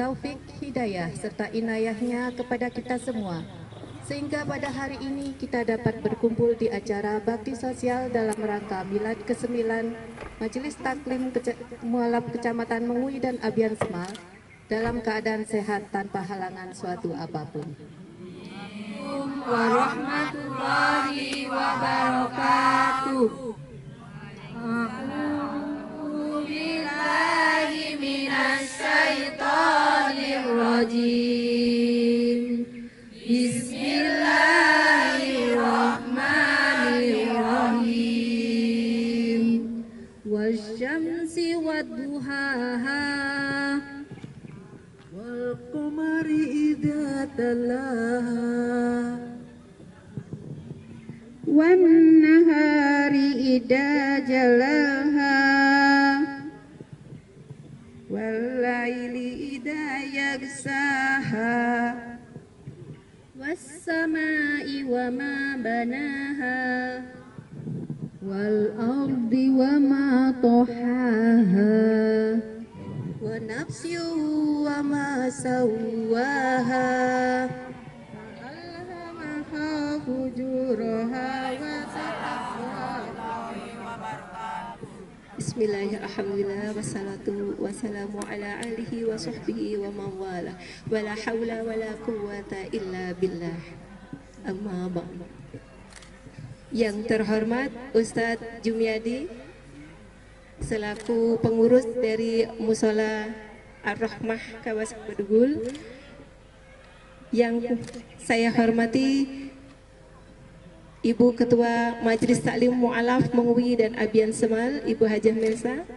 taufik, hidayah serta inayahnya kepada kita semua. Sehingga pada hari ini kita dapat berkumpul di acara bakti sosial dalam rangka milad ke-9 Majelis Taklim Kece Mualaf Kecamatan Mengui dan Abian Semal dalam keadaan sehat tanpa halangan suatu apa pun. warahmatullahi wabarakatuh. Rajim. Bismillahirrahmanirrahim. Wasyamsi wan nahari idza jalaha wal laili idza yagsaha was samai wa ma banaha wal ardi wa ma tahaha wa nafsi wa ma sawaha فألهمها فجورها Bismillahirrahmanirrahim. Wassalatu wassalamu ala alihi Yang terhormat Ustadz Jumiadi Selaku pengurus dari Musola Ar-Rahmah Kawasan Bedugul Yang saya hormati Ibu Ketua Majelis Taklim Mu'alaf Mengui dan Abian Semal, Ibu Hajah Melsa.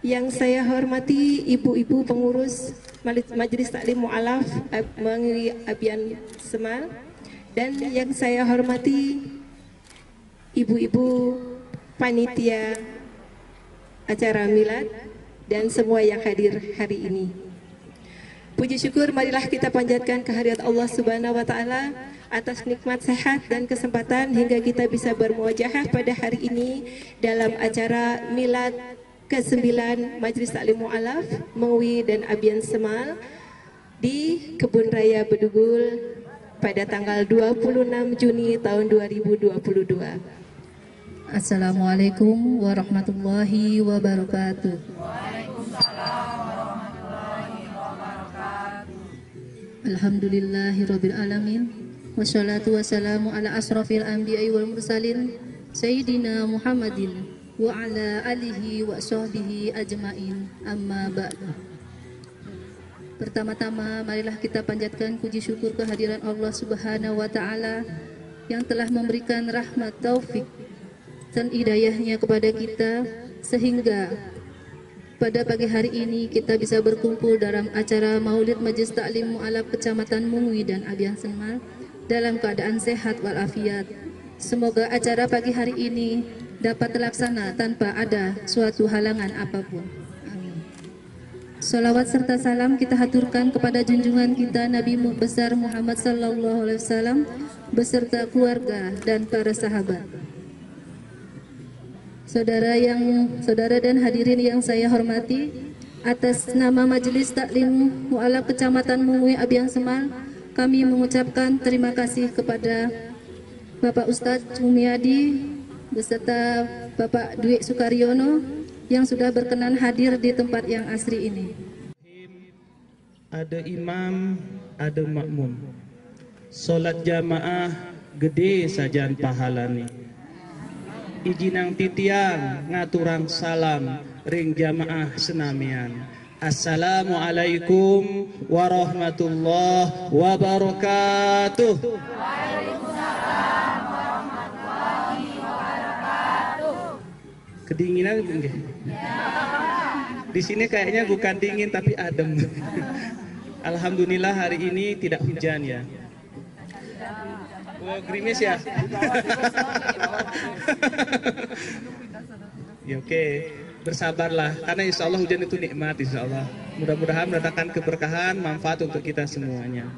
Yang saya hormati ibu-ibu pengurus Majelis Taklim Mu'alaf Mengui Abian Semal. Dan yang saya hormati ibu-ibu panitia acara milad dan semua yang hadir hari ini. Puji syukur marilah kita panjatkan kehadirat Allah Subhanahu wa taala atas nikmat sehat dan kesempatan hingga kita bisa bermuajahah pada hari ini dalam acara milad ke-9 Majlis Taklim Mu'alaf Mengwi dan Abian Semal di Kebun Raya Bedugul pada tanggal 26 Juni tahun 2022. Assalamualaikum warahmatullahi wabarakatuh. Wassalatu wassalamu ala asrafil anbiya'i wal mursalin Sayyidina Muhammadin wa ala alihi wa sahbihi ajmain. Amma ba'du. Pertama-tama marilah kita panjatkan puji syukur kehadiran Allah Subhanahu wa taala yang telah memberikan rahmat taufik dan hidayahnya kepada kita sehingga pada pagi hari ini kita bisa berkumpul dalam acara Maulid Majlis Taklim Mu'alaf Kecamatan Mungwi dan Abian Semal dalam keadaan sehat walafiat. Semoga acara pagi hari ini dapat terlaksana tanpa ada suatu halangan apa pun. Salawat serta salam kita haturkan kepada junjungan kita Nabi besar Muhammad Sallallahu Alaihi Wasallam beserta keluarga dan para sahabat. Saudara yang saudara dan hadirin yang saya hormati, atas nama Majelis Taklim Mu'alaf Kecamatan Mungwi Abiang Semal, kami mengucapkan terima kasih kepada Bapak Ustadz Cumiadi beserta Bapak Dwi Sukaryono yang sudah berkenan hadir di tempat yang asri ini. Ada imam, ada makmum. Solat jamaah gede sajan pahalani. Ijinang titiang ngaturang salam ring jamaah senamian. Assalamualaikum warahmatullahi wabarakatuh. Kedinginan enggak? Di sini kayaknya bukan dingin tapi adem. Alhamdulillah hari ini tidak hujan ya. Oh, gerimis ya? ya oke, okay. Bersabarlah karena insya Allah hujan itu nikmat insya Allah. Mudah-mudahan mendatangkan keberkahan, manfaat untuk kita semuanya.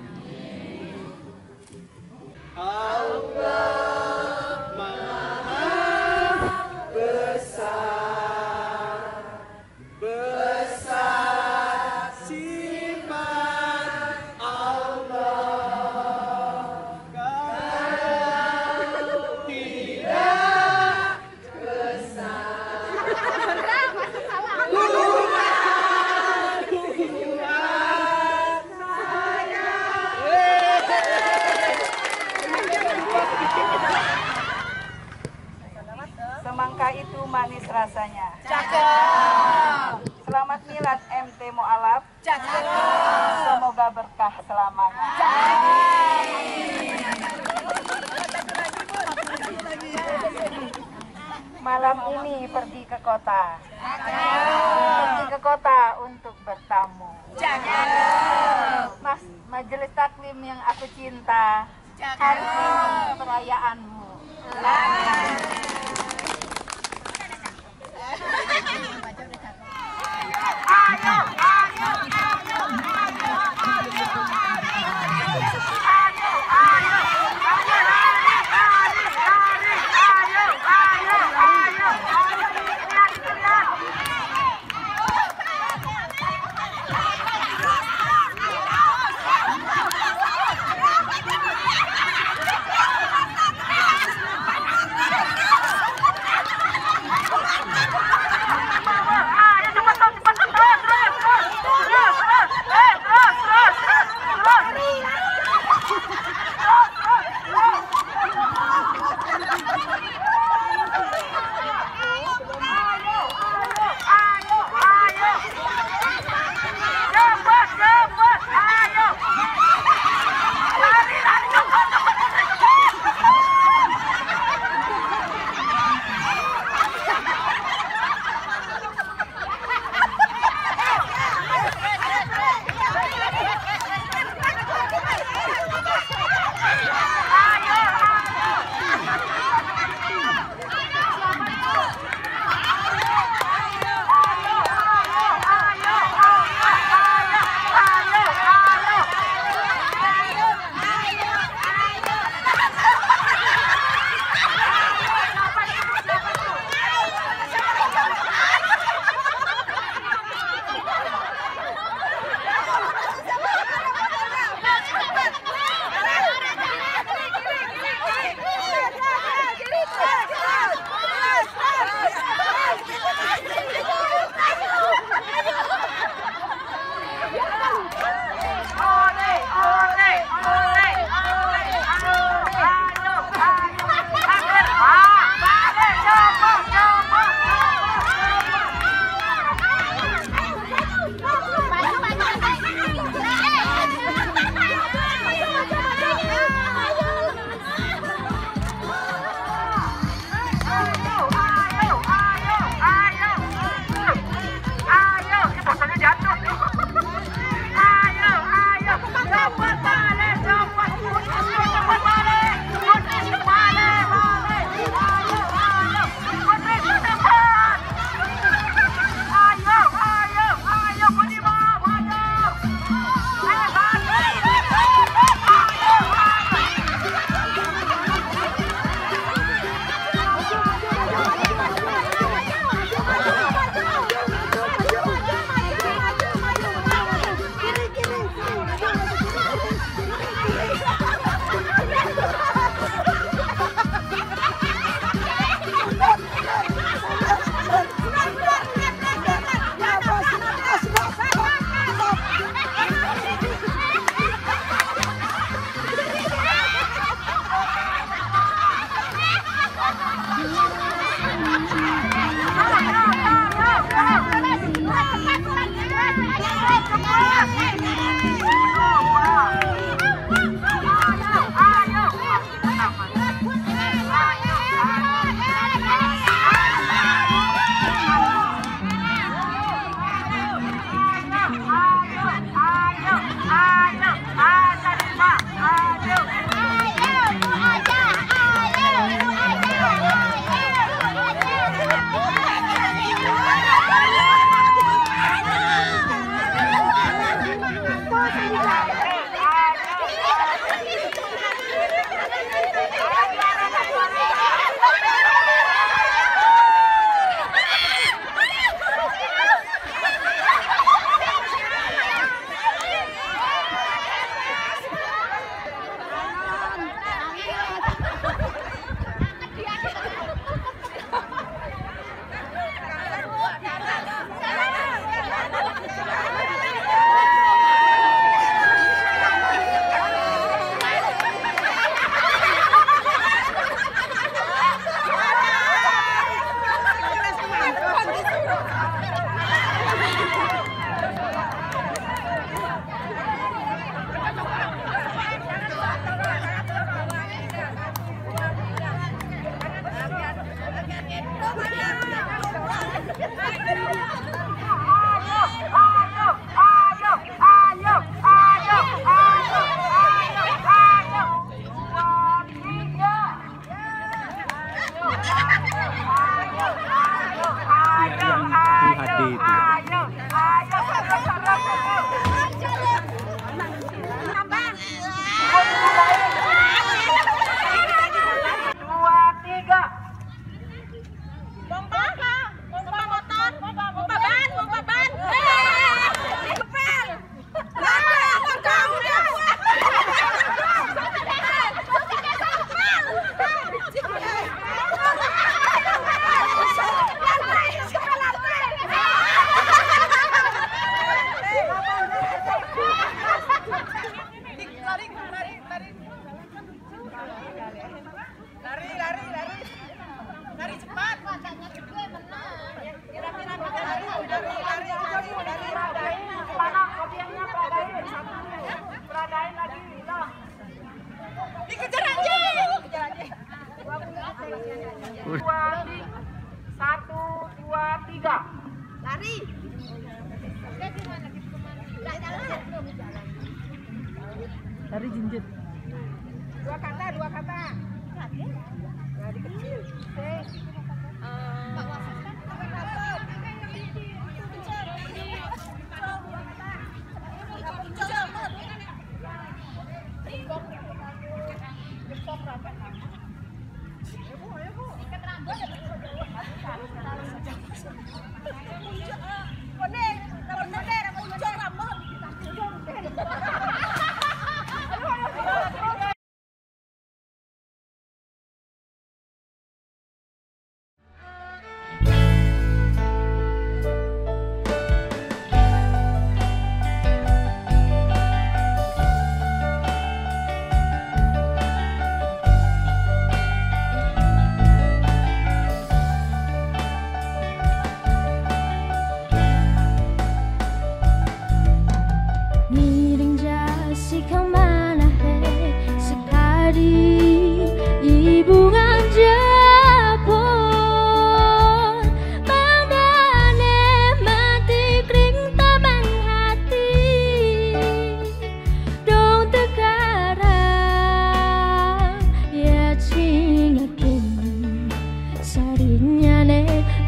kita hari perayaanmu. Ayo, ayo, ayo.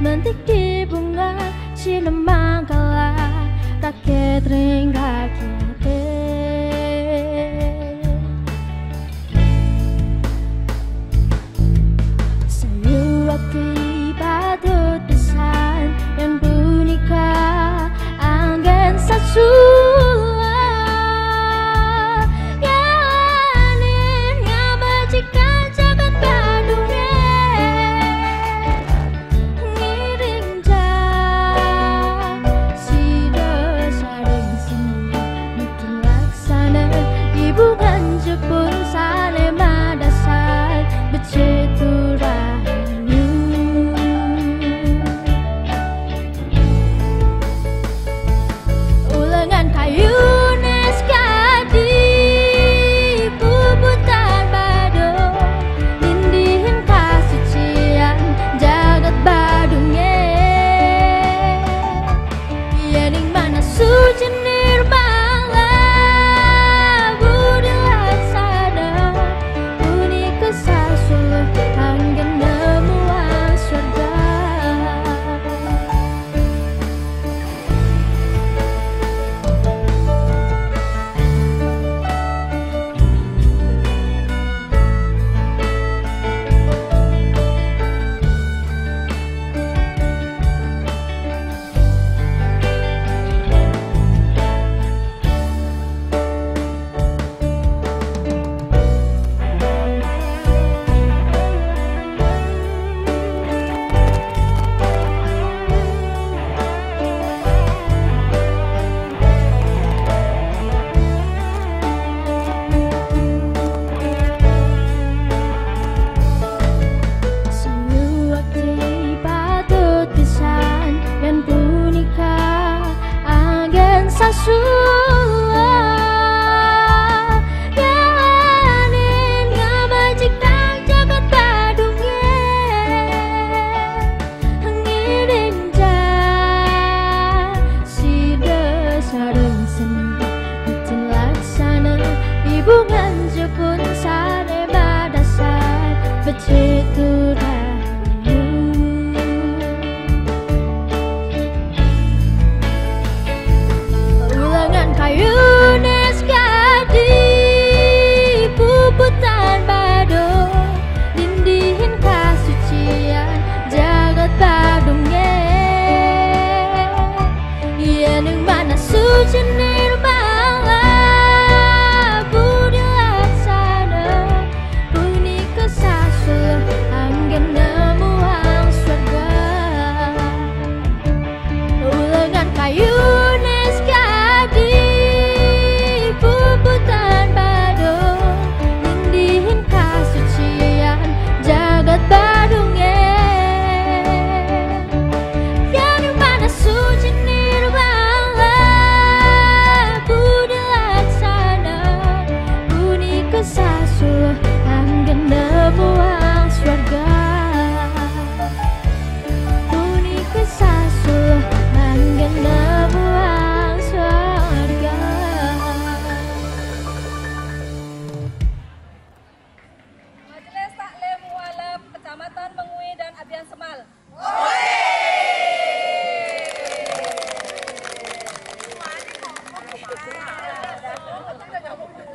Mentik di bunga Cinemang kalah kakek ring rakyat